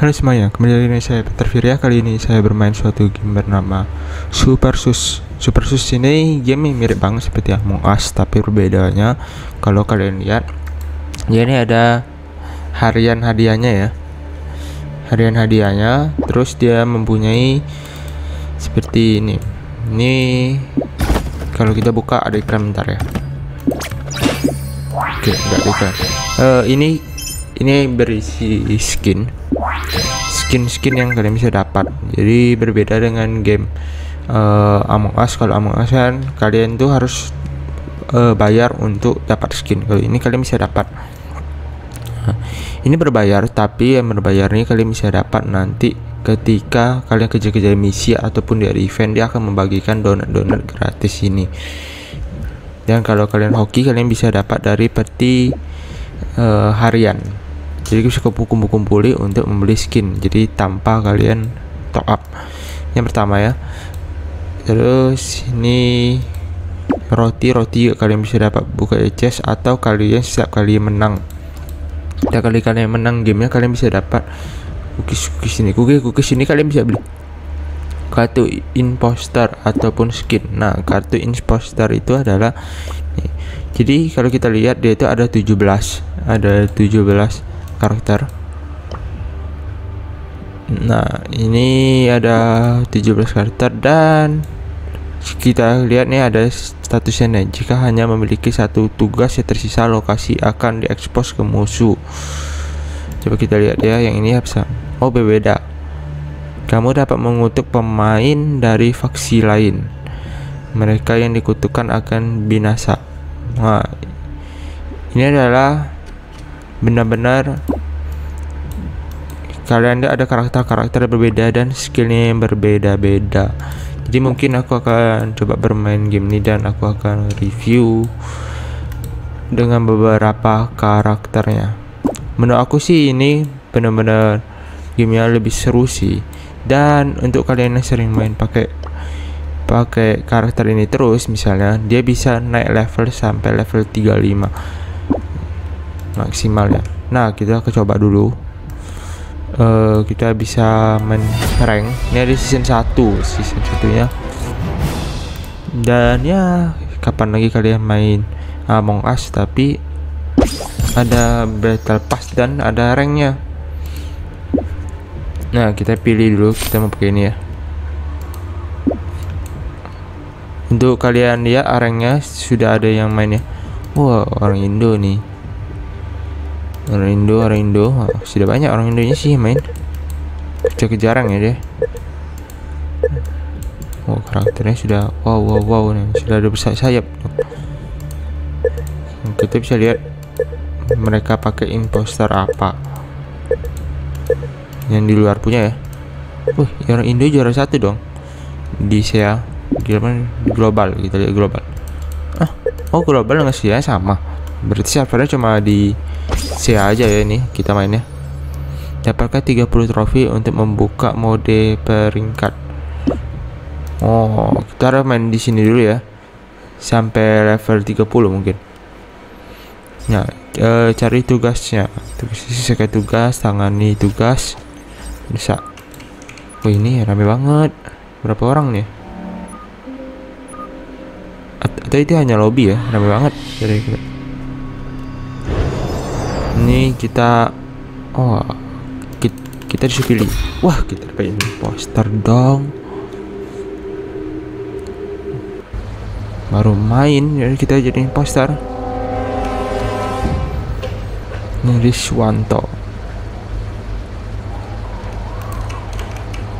Halo semuanya, kembali lagi dengan saya Peter Firya Kali ini saya bermain suatu game bernama Super Sus. Super Sus ini game yang mirip banget seperti Among Us Tapi perbedaannya kalau kalian lihat Ya ini ada harian hadiahnya ya. Harian hadiahnya Terus dia mempunyai Seperti ini. Ini Kalau kita buka ada iklan bentar ya. Oke, enggak iklan. Eh, Ini Ini berisi skin skin-skin yang kalian bisa dapat. Jadi berbeda dengan game uh, Among Us. Kalau Among Us kan kalian tuh harus uh, bayar untuk dapat skin. Kalau ini kalian bisa dapat. Ini berbayar, tapi yang berbayar ini kalian bisa dapat nanti ketika kalian kerja-kerja misi ataupun dari event dia akan membagikan donat-donat gratis ini. Dan kalau kalian hoki kalian bisa dapat dari peti uh, harian jadi bisa kumpul-kumpuli untuk membeli skin. Jadi tanpa kalian top up. Yang pertama ya. Terus ini roti roti kalian bisa dapat buka chest atau kalian setiap kali menang. Setiap kali kalian menang gamenya kalian bisa dapat cookies cookies ini. Cookies cookies ini kalian bisa beli. Kartu imposter ataupun skin. Nah kartu imposter itu adalah nih. jadi kalau kita lihat dia itu ada 17 ada 17 karakter. Nah ini ada 17 karakter dan kita lihat nih ada statusnya nih. Jika hanya memiliki satu tugas yang tersisa lokasi akan diekspos ke musuh. Coba kita lihat ya yang ini bisa oh berbeda. Kamu dapat mengutuk pemain dari faksi lain. Mereka yang dikutukan akan binasa. Nah ini adalah benar-benar kalian ada karakter-karakter berbeda dan skillnya yang berbeda-beda. Jadi mungkin aku akan coba bermain game ini dan aku akan review dengan beberapa karakternya. Menurut aku sih ini benar-benar gamenya lebih seru sih. Dan untuk kalian yang sering main pakai pakai karakter ini terus misalnya dia bisa naik level sampai level 35 maksimalnya nah kita coba dulu. Uh, kita bisa main rank. Ini ada season 1 season satunya. Dan ya kapan lagi kalian main Among Us tapi ada battle pass dan ada ranknya. Nah kita pilih dulu kita mau pakai ini ya. Untuk kalian lihat ranknya sudah ada yang mainnya wah orang Indo nih orang Indo orang Indo oh, sudah banyak orang Indonya sih main. Kejar jarang ya dia. Oh karakternya sudah wow wow wow nih. Sudah ada besar sayap. Kita bisa lihat mereka pakai imposter apa. Yang di luar punya ya. Wah, orang Indo juara satu dong. Di SEA. Gimana global. Kita lihat global. Ah oh global nggak sih ya? Sama berarti servernya cuma di C aja ya ini kita mainnya. Dapatkan 30 trofi untuk membuka mode peringkat. Oh kita harus main di sini dulu ya. Sampai level 30 mungkin. Nah e, cari tugasnya. Tugas kayak tugas tangani tugas. Bisa. Oh ini rame banget. Berapa orang nih? Atau itu hanya lobby ya? Rame banget. Dari ini kita oh kita, kita disuruh pilih wah kita dapat poster dong. Baru main jadi kita jadi poster. Ini Riswanto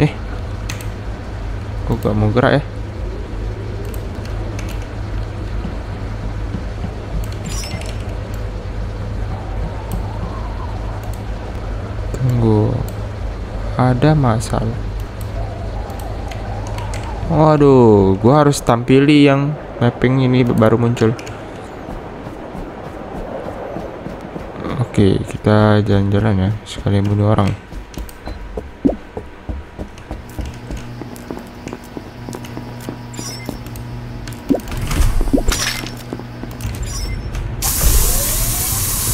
eh kok gak mau gerak ya ada masalah. Waduh gua harus tampili yang mapping ini baru muncul. Oke kita jalan-jalan ya sekali bunuh orang.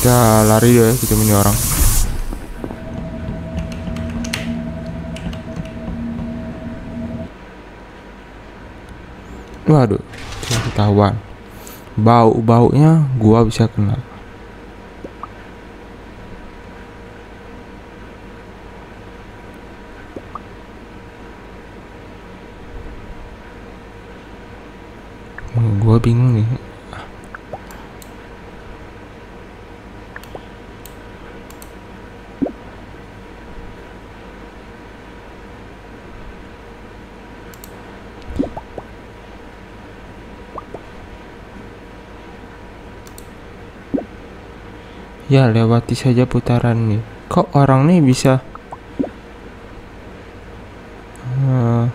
Kita lari dulu ya kita bunuh orang waduh ketahuan. Bau baunya gua bisa kena gua bingung nih Ya lewati saja putaran nih Kok orang nih bisa uh,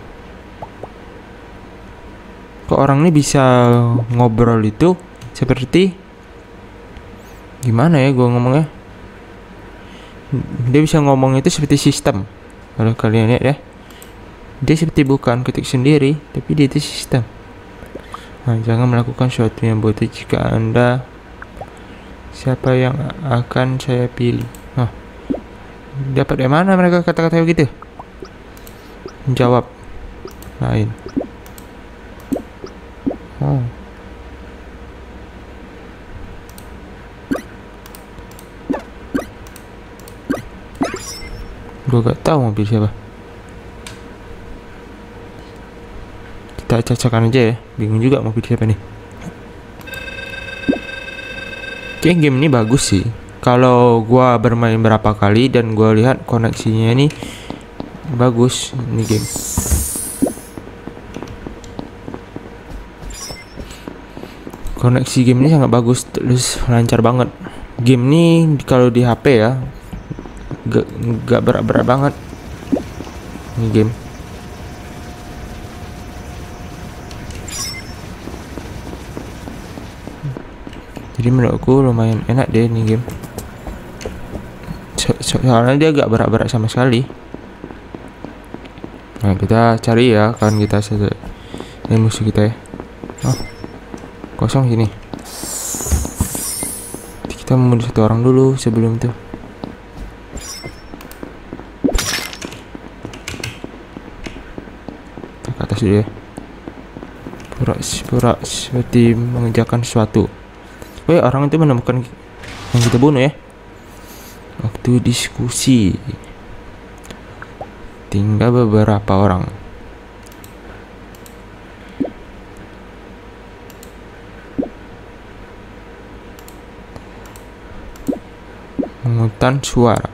Kok orang nih bisa ngobrol itu? Seperti Gimana ya gue ngomongnya? Dia bisa ngomong itu seperti sistem. Kalau kalian lihat ya. Dia seperti bukan ketik sendiri Tapi dia itu sistem. Nah, jangan melakukan sesuatu yang bodoh jika Anda siapa yang akan saya pilih? Oh. dapat dari mana mereka kata-kata begitu jawab lain. Oh. gue gak tahu mobil siapa. Kita cocokkan aja ya. Bingung juga mobil siapa nih Kayak game ini bagus sih. Kalau gua bermain berapa kali dan gua lihat koneksinya ini bagus ini game. Koneksi game ini sangat bagus terus lancar banget. Game ini kalau di HP ya gak, gak berat-berat banget. Ini game. Jadi menurutku lumayan enak deh ini game. So soalnya dia gak berat-berat sama sekali. Nah kita cari ya kan kita ini musuh kita ya. Oh kosong sini. Kita membunuh satu orang dulu sebelum itu. Ke atas dulu ya. Pura-pura seperti mengerjakan sesuatu Weh orang itu menemukan yang kita bunuh ya. Waktu diskusi Tinggal beberapa orang. Mengutan suara.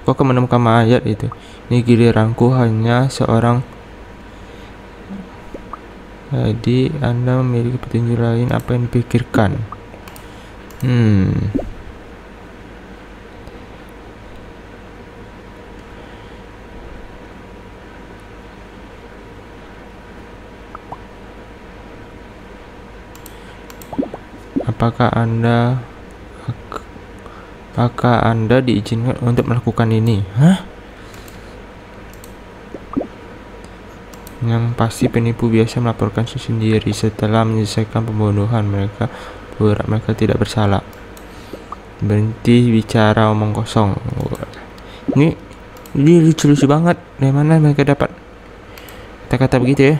Aku akan menemukan mayat itu. Ini giliranku hanya seorang Jadi Anda memiliki petunjuk lain apa yang dipikirkan Hmm. Apakah Anda apakah Anda diizinkan untuk melakukan ini? Hah? Yang pasti penipu biasa melaporkan sendiri setelah menyelesaikan pembunuhan mereka Berat mereka tidak bersalah. Berhenti bicara omong kosong. Ini ini lucu-lucu banget. Dari mana mereka dapat kata-kata begitu ya?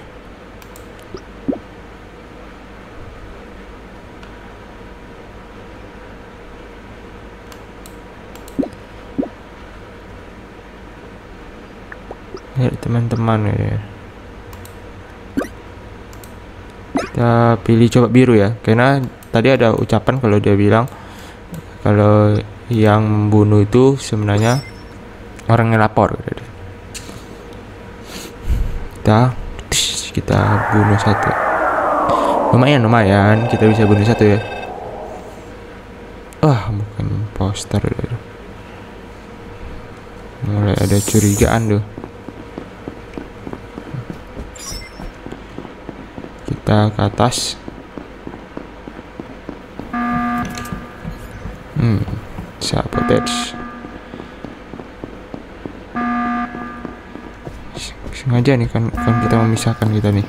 Ya teman-teman ya. Kita pilih coba biru ya. Karena tadi ada ucapan kalau dia bilang kalau yang membunuh itu sebenarnya orang yang lapor kita kita bunuh satu. Lumayan lumayan kita bisa bunuh satu ya. Wah bukan poster mulai ada curigaan tuh. Kita ke atas Hmm, sabotage. Sengaja nih kan, kan kita memisahkan kita nih.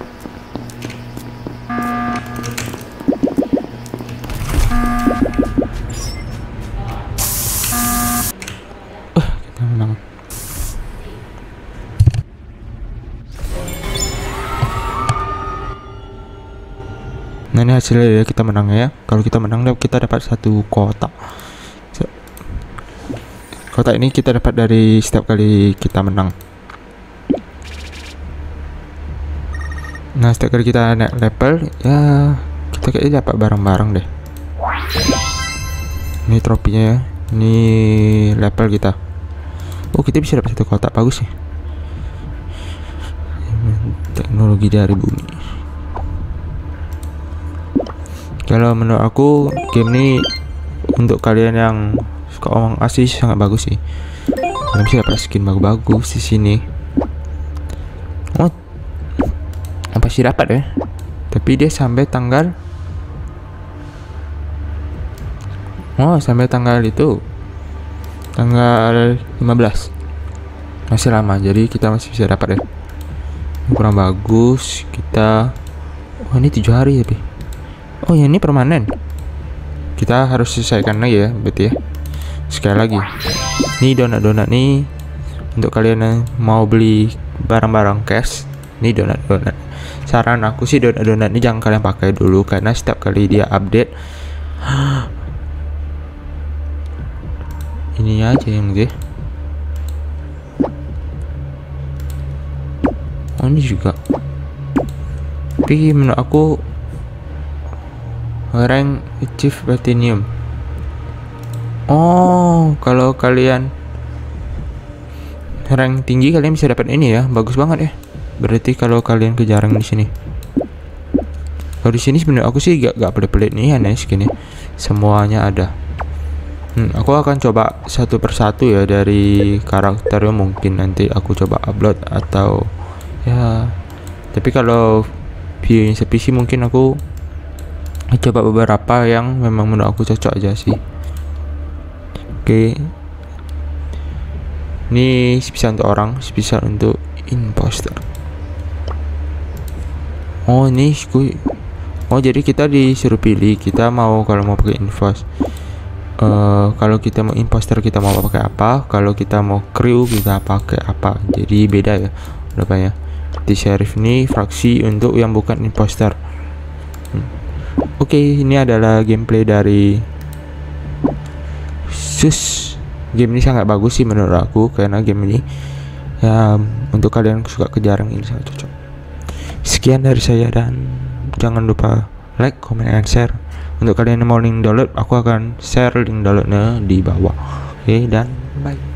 hasilnya ya kita menang ya kalau kita menang kita dapat satu kotak kotak ini kita dapat dari setiap kali kita menang. Nah setiap kali kita naik level ya kita kayaknya dapat barang-barang deh. Ini tropinya ya. Ini level kita. Oh kita bisa dapat satu kotak. Bagus ya. Teknologi dari bumi. Kalau menurut aku game ini untuk kalian yang suka omong asli sangat bagus sih. Kalian bisa dapat skin bagus-bagus di sini. Oh pasti dapat ya? Tapi dia sampai tanggal oh sampai tanggal itu tanggal 15 masih lama jadi kita masih bisa dapat ya. Kurang bagus kita oh ini tujuh hari tapi. Oh ya ini permanen. Kita harus selesaikan lagi ya berarti ya sekali lagi. Ini donat-donat nih. Untuk kalian yang mau beli barang-barang cash ini donat-donat saran aku sih donat-donat ini jangan kalian pakai dulu karena setiap kali dia update ini aja yang deh oh ini juga. Tapi menurut aku rank achieve platinum oh kalau kalian rank tinggi kalian bisa dapat ini ya bagus banget ya Berarti kalau kalian kejarang di sini. Kalau di sini sebenarnya aku sih gak gak pelit-pelit nih aneh segini. Semuanya ada. Hmm, aku akan coba satu persatu ya dari karakternya mungkin nanti aku coba upload atau ya tapi kalau viewing sepi sih mungkin aku coba beberapa yang memang menurut aku cocok aja sih oke. Ini spesial untuk orang spesial untuk imposter. Oh ini gue oh jadi kita disuruh pilih kita mau kalau mau pakai infos uh, kalau kita mau imposter kita mau pakai apa? Kalau kita mau crew kita pakai apa? Jadi beda ya berapa ya? Di sheriff ini fraksi untuk yang bukan imposter. Hmm. oke okay, ini adalah gameplay dari sus game ini sangat bagus sih menurut aku karena game ini ya untuk kalian suka kejarang ini sangat cocok Sekian dari saya dan jangan lupa like, comment, and share. Untuk kalian yang mau link download, aku akan share link downloadnya di bawah. Oke, okay, dan bye.